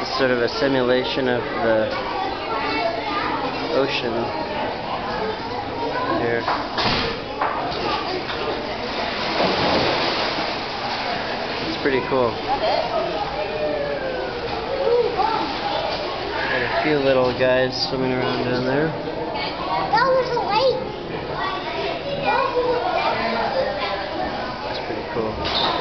It's sort of a simulation of the ocean here. It's pretty cool. Got a few little guys swimming around down there. That was a lake. It's pretty cool.